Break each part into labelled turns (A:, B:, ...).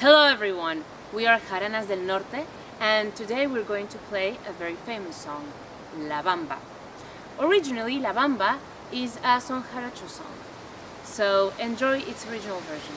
A: Hello everyone, we are Jaranas del Norte and today we're going to play a very famous song, La Bamba. Originally, La Bamba is a son jarocho song, so enjoy its original version.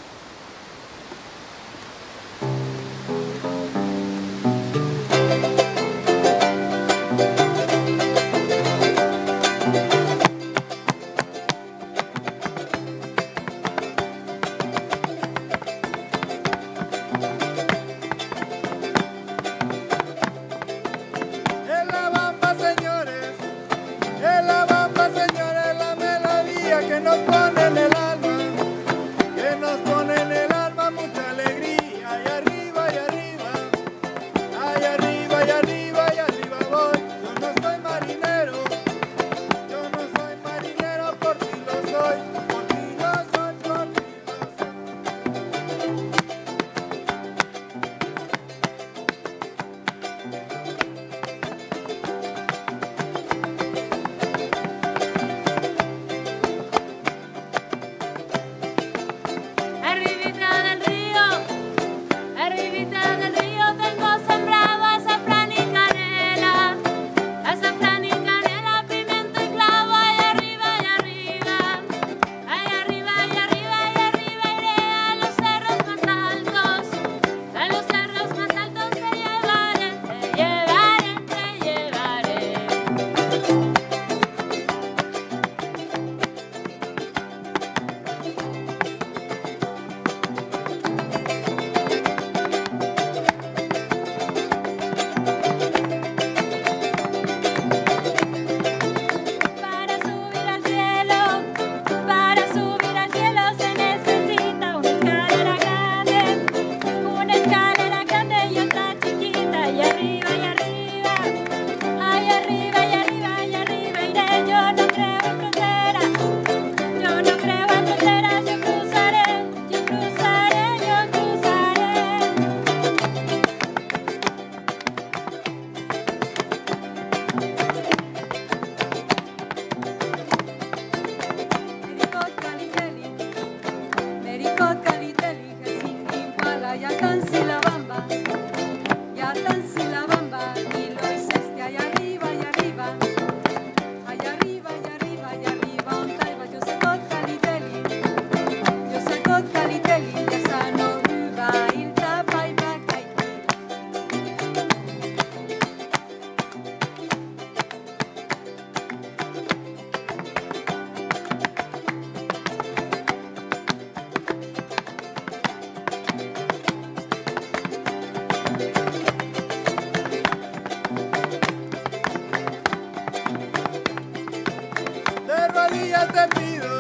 B: rodillas te pido,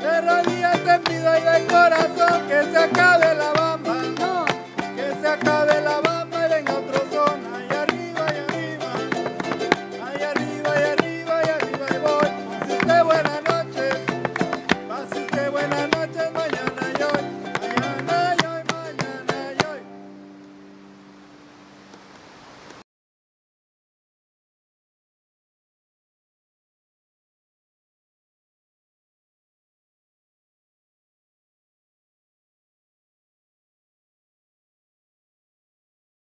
B: de rodillas te pido y de corazón que se acabe